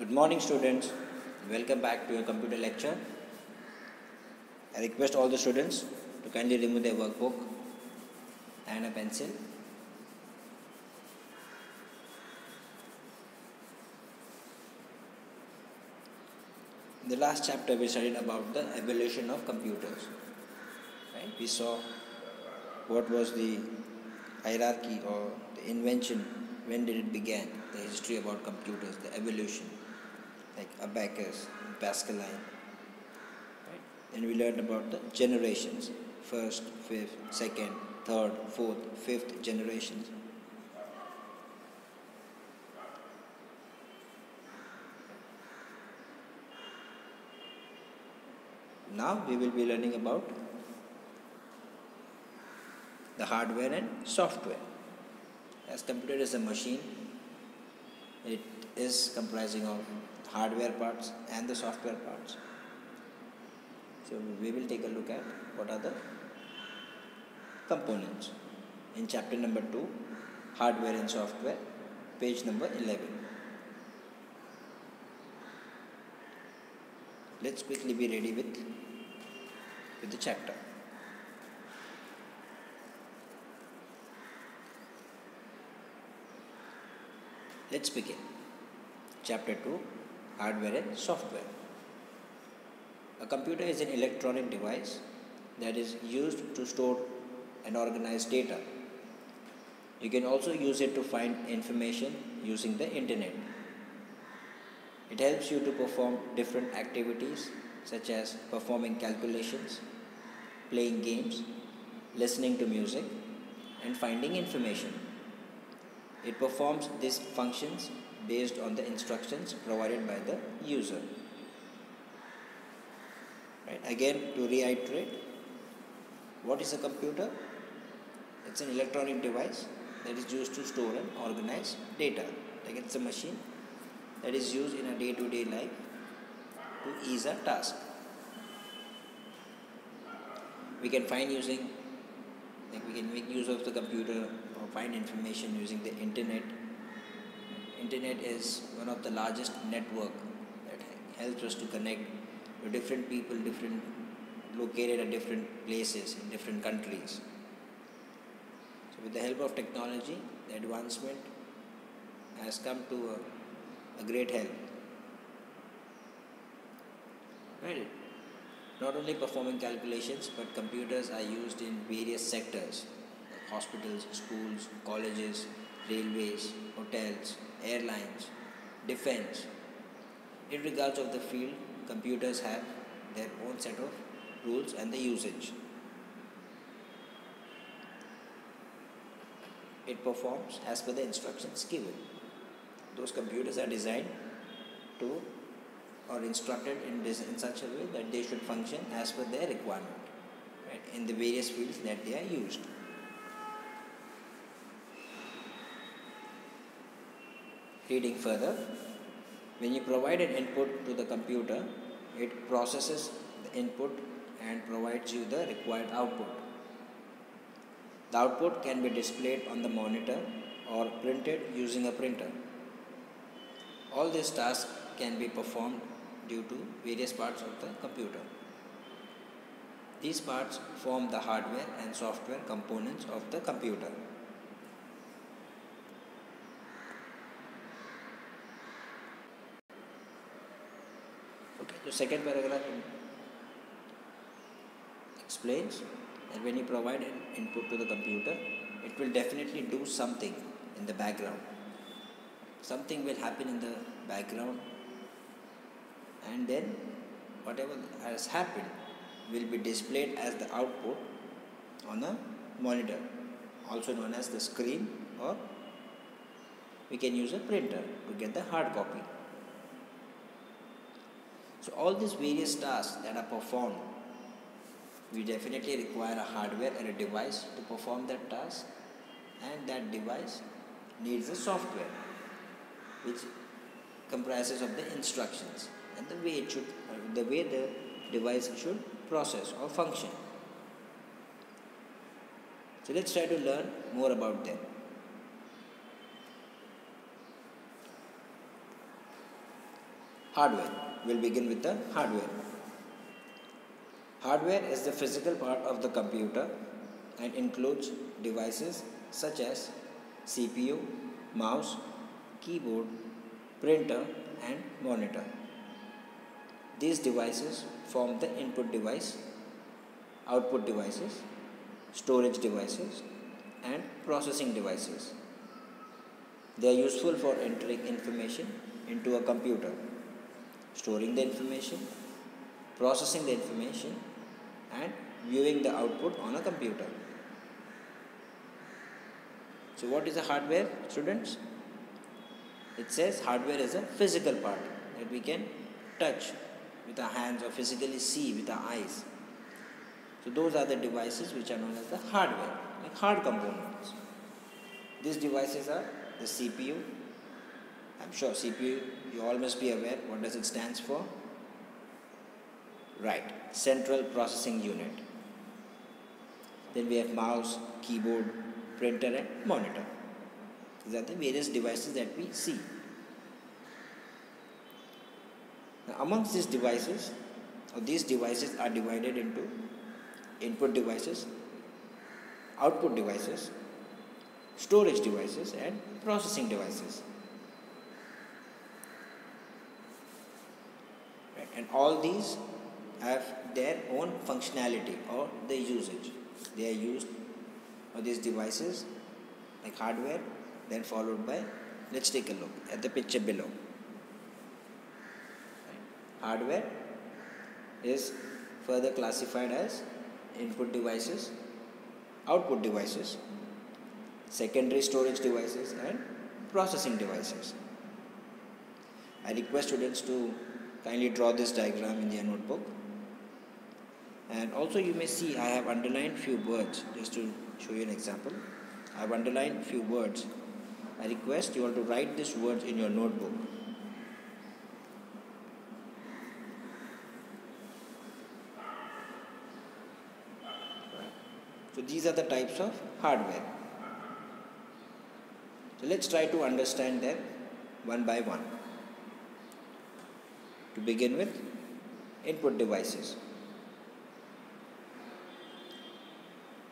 Good morning, students. Welcome back to your computer lecture. I request all the students to kindly remove their workbook and a pencil. In the last chapter, we studied about the evolution of computers. Right? We saw what was the hierarchy or the invention, when did it begin, the history about computers, the evolution, like abacus, Pascaline. Right? Then we learned about the generations, first, fifth, second, third, fourth, fifth generations. Now we will be learning about the hardware and software. As computer is a machine, it is comprising of hardware parts and the software parts. So we will take a look at what are the components. In chapter number 2 hardware and software page number 11 let's quickly be ready with with the chapter. Let's begin. Chapter 2 hardware and software. A computer is an electronic device that is used to store and organize data. You can also use it to find information using the internet. It helps you to perform different activities such as performing calculations, playing games, listening to music, and finding information. It performs these functions based on the instructions provided by the user. Right. Again, to reiterate, what is a computer? It's an electronic device that is used to store and organize data. Like it's a machine that is used in a day to day life to ease a task. We can find using, like we can make use of the computer or find information using the internet. Internet is one of the largest network that helps us to connect with different people, different located at different places in different countries. So, with the help of technology, the advancement has come to a, a great help. Right? Not only performing calculations, but computers are used in various sectors hospitals, schools, colleges, railways, hotels, airlines, defense. In regards of the field, computers have their own set of rules and the usage. It performs as per the instructions given. Those computers are designed to or instructed in, this, in such a way that they should function as per their requirement right, in the various fields that they are used. Reading further, when you provide an input to the computer, it processes the input and provides you the required output. The output can be displayed on the monitor or printed using a printer. All these tasks can be performed due to various parts of the computer. These parts form the hardware and software components of the computer. Okay, the second paragraph explains that when you provide an input to the computer, it will definitely do something in the background. Something will happen in the background and then whatever has happened will be displayed as the output on a monitor also known as the screen or we can use a printer to get the hard copy so all these various tasks that are performed we definitely require a hardware and a device to perform that task and that device needs a software which comprises of the instructions and the way it should, the way the device should process or function. So let's try to learn more about them. Hardware. We'll begin with the hardware. Hardware is the physical part of the computer and includes devices such as CPU, mouse, keyboard, printer and monitor. These devices form the input device, output devices, storage devices and processing devices. They are useful for entering information into a computer, storing the information, processing the information and viewing the output on a computer. So what is a hardware students? It says hardware is a physical part that we can touch with our hands or physically see with our eyes. So those are the devices which are known as the hardware, like hard components. These devices are the CPU. I'm sure CPU, you all must be aware what does it stands for? Right, Central Processing Unit. Then we have mouse, keyboard, printer and monitor. These are the various devices that we see. Now, amongst these devices, or these devices are divided into input devices, output devices, storage devices and processing devices. Right. And all these have their own functionality or the usage. They are used for these devices like hardware, then followed by, let's take a look at the picture below. Hardware is further classified as input devices, output devices, secondary storage devices and processing devices. I request students to kindly draw this diagram in their notebook and also you may see I have underlined few words just to show you an example. I have underlined few words. I request you all to write these words in your notebook. So these are the types of hardware. So let's try to understand them one by one. To begin with, input devices.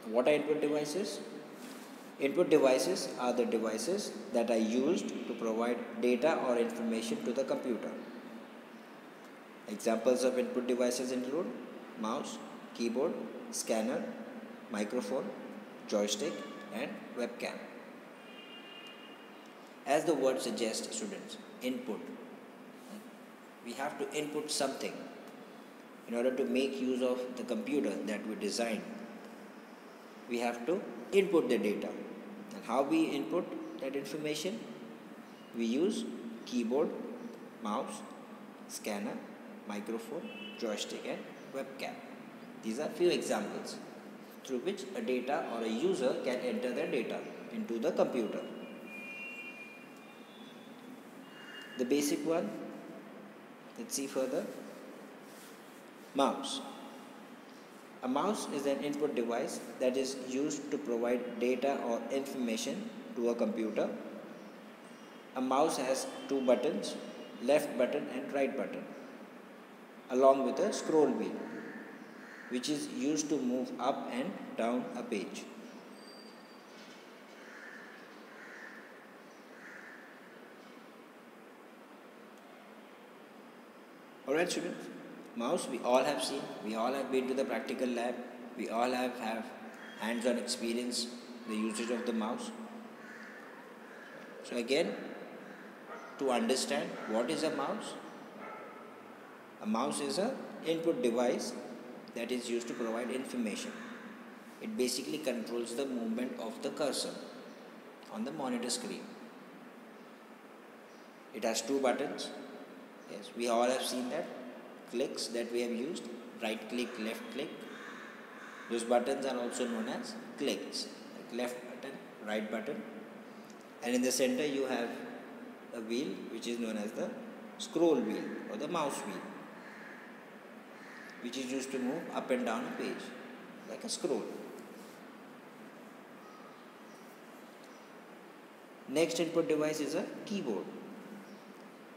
What are input devices? Input devices are the devices that are used to provide data or information to the computer. Examples of input devices include mouse, keyboard, scanner, microphone, joystick and webcam. As the word suggests students, input. We have to input something in order to make use of the computer that we designed we have to input the data. And how we input that information? We use keyboard, mouse, scanner, microphone, joystick and webcam. These are few examples through which a data or a user can enter their data into the computer. The basic one, let's see further. Mouse. A mouse is an input device that is used to provide data or information to a computer. A mouse has two buttons, left button and right button, along with a scroll wheel, which is used to move up and down a page. Alright students mouse we all have seen we all have been to the practical lab. We all have have hands-on experience the usage of the mouse. So again to understand what is a mouse a mouse is a input device that is used to provide information. It basically controls the movement of the cursor on the monitor screen. It has two buttons yes we all have seen that. Clicks that we have used. Right click left click. Those buttons are also known as clicks. Like left button right button. And in the center you have a wheel which is known as the scroll wheel or the mouse wheel which is used to move up and down a page like a scroll. Next input device is a keyboard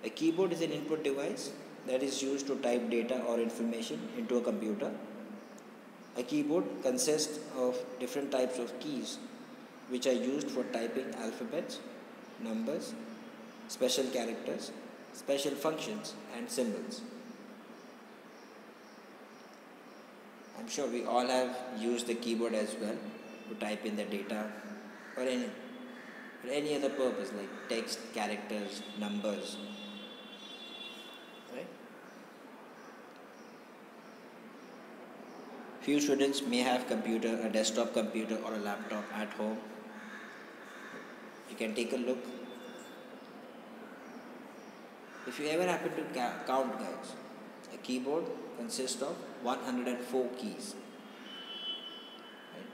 A keyboard is an input device that is used to type data or information into a computer. A keyboard consists of different types of keys which are used for typing alphabets, numbers, special characters, special functions and symbols. I'm sure we all have used the keyboard as well to type in the data or any, for any other purpose like text, characters, numbers. Right? Few students may have computer, a desktop computer or a laptop at home. You can take a look. If you ever happen to count guys, a keyboard consists of 104 keys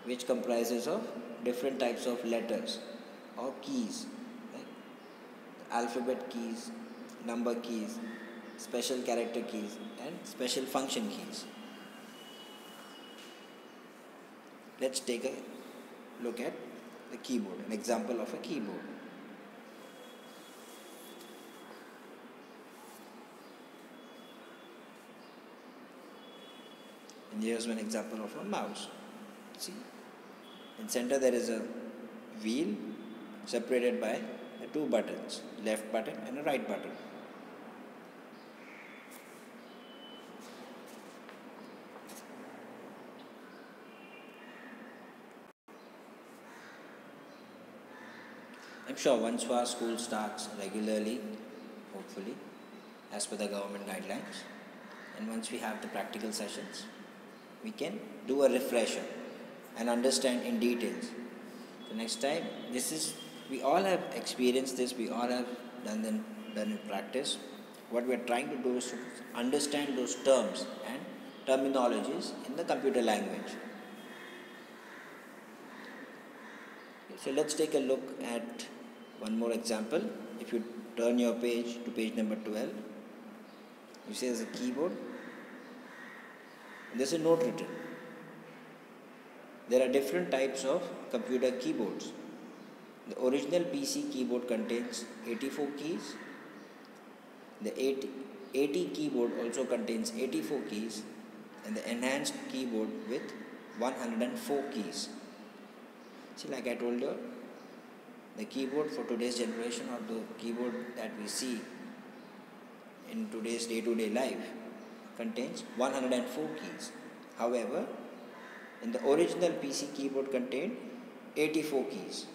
which comprises of different types of letters or keys right? alphabet keys number keys special character keys and special function keys let's take a look at the keyboard an example of a keyboard. And here's one example of a mouse. See? In center there is a wheel separated by the two buttons left button and a right button I'm sure once our school starts regularly, hopefully, as per the government guidelines, and once we have the practical sessions, we can do a refresher and understand in details. So next time, this is we all have experienced this. We all have done them done in practice. What we are trying to do is to understand those terms and terminologies in the computer language. So let's take a look at one more example. If you turn your page to page number 12, you see there's a keyboard. There's a note written. There are different types of computer keyboards. The original PC keyboard contains 84 keys. The AT, AT keyboard also contains 84 keys and the enhanced keyboard with 104 keys. See, like I told you, the keyboard for today's generation or the keyboard that we see in today's day to day life contains 104 keys. However, in the original PC keyboard contained 84 keys.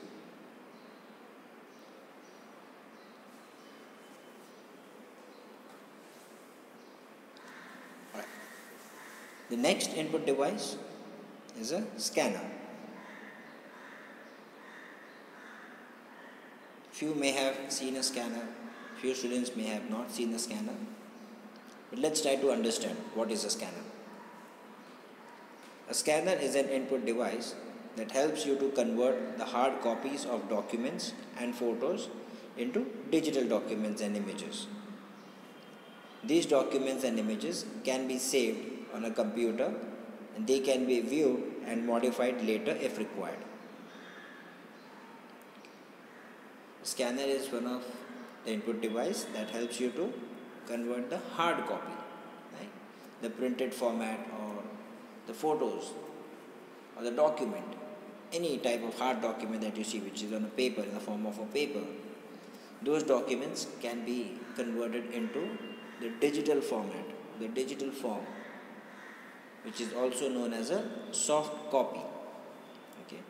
The next input device is a scanner. Few may have seen a scanner, few students may have not seen a scanner. But let's try to understand what is a scanner. A scanner is an input device that helps you to convert the hard copies of documents and photos into digital documents and images. These documents and images can be saved on a computer and they can be viewed and modified later if required. Scanner is one of the input device that helps you to convert the hard copy, right? the printed format or the photos or the document, any type of hard document that you see which is on a paper in the form of a paper, those documents can be converted into the digital format, the digital form, which is also known as a soft copy. Okay.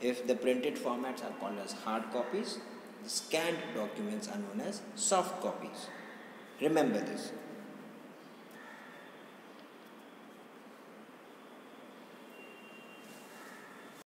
If the printed formats are called as hard copies, scanned documents are known as soft copies. Remember this.